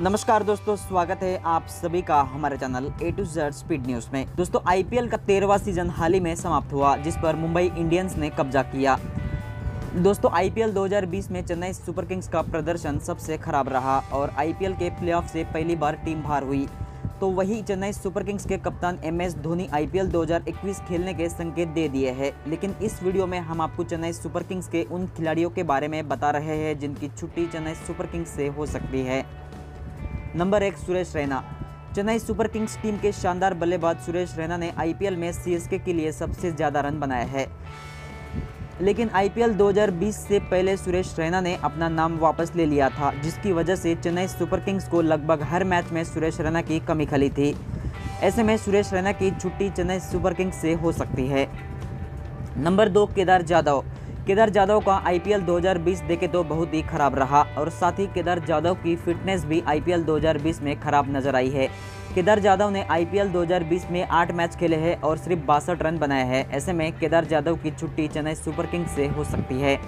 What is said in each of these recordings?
नमस्कार दोस्तों, स्वागत है आप सभी का हमारे channel A to Z speed news में। दोस्तों आईपीएल का तेरहवा सीज़न हाल ही में समाप्त हुआ, जिस पर मुंबई इंडियंस ने कब्जा किया। दोस्तों आईपीएल 2020 में चेन्नई सुपर किंग्स का प्रदर्शन सबसे खराब रहा और आईपीएल के प्लेऑफ से पहली बार टीम बाहर हुई। तो वही चेन्नई सुपर किंग्स के कप्तान एम एस धोनी आईपीएल 2021 खेलने के संकेत दे दिए हैं। लेकिन इस वीडियो में हम आपको चेन्नई सुपर किंग्स के उन खिलाड़ियों के बारे में बता रहे हैं, जिनकी छुट्टी चेन्नई सुपर किंग्स से हो सकती है। नंबर एक Suresh Raina. Chennai super kings team के शानदार बल्लेबाज सुरेश रैना ने आईपीएल में सीएसके के लिए सबसे ज़्यादा रन बनाया है। लेकिन आईपीएल 2020 से पहले सुरेश रैना ने अपना नाम वापस ले लिया था, जिसकी वजह से चेन्नई सुपर किंग्स को लगभग हर मैच में सुरेश रैना की कमी खली थी। ऐसे में सुरेश रैना की छुट्टी चेन्नई सुपर किंग्स से हो सकती है। नंबर दो केदार जाधव। केदार जाधव का आईपीएल 2020 देखे तो बहुत ही खराब रहा और साथ ही केदार जाधव की फिटनेस भी आईपीएल 2020 में खराब नज़र आई है। केदार जाधव ने आईपीएल 2020 में आठ मैच खेले हैं और सिर्फ़ बासठ रन बनाए हैं। ऐसे में केदार जाधव की छुट्टी चेन्नई सुपर किंग्स से हो सकती है।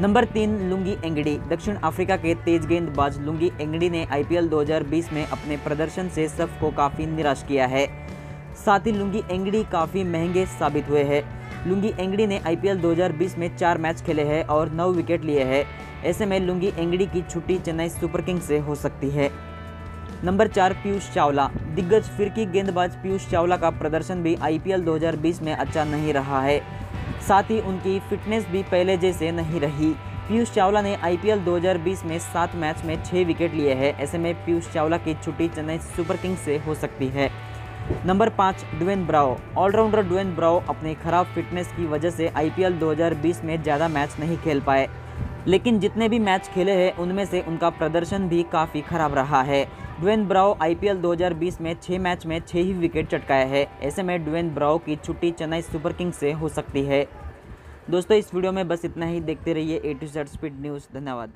नंबर तीन लुंगी एंगड़ी, दक्षिण अफ्रीका के तेज गेंदबाज लुंगी एंगड़ी ने आईपीएल 2020 में अपने प्रदर्शन से सबको काफ़ी निराश किया है। साथ ही लुंगी एंगड़ी काफ़ी महँगे साबित हुए हैं। लुंगी एंगड़ी ने आईपीएल 2020 में चार मैच खेले हैं और नौ विकेट लिए हैं। ऐसे में लुंगी एंगड़ी की छुट्टी चेन्नई सुपर किंग्स से हो सकती है। नंबर चार, पीयूष चावला। दिग्गज फिरकी गेंदबाज पीयूष चावला का प्रदर्शन भी आईपीएल 2020 में अच्छा नहीं रहा है। साथ ही उनकी फिटनेस भी पहले जैसे नहीं रही। पीयूष चावला ने आईपीएल 2020 में सात मैच में छः विकेट लिए हैं। ऐसे में पीयूष चावला की छुट्टी चेन्नई सुपर किंग्स से हो सकती है। नंबर पाँच Dwayne Bravo all rounder Dwayne Bravo अपनी खराब फिटनेस की वजह से आईपीएल 2020 में ज़्यादा मैच नहीं खेल पाए। लेकिन जितने भी मैच खेले हैं, उनमें से उनका प्रदर्शन भी काफ़ी खराब रहा है। ड्वेन ब्राओ आईपीएल 2020 में छः मैच में छः ही विकेट चटकाए हैं। ऐसे में ड्वेन ब्राओ की छुट्टी चेन्नई सुपर किंग्स से हो सकती है। दोस्तों, इस वीडियो में बस इतना ही। देखते रहिए A to Z speed news धन्यवाद।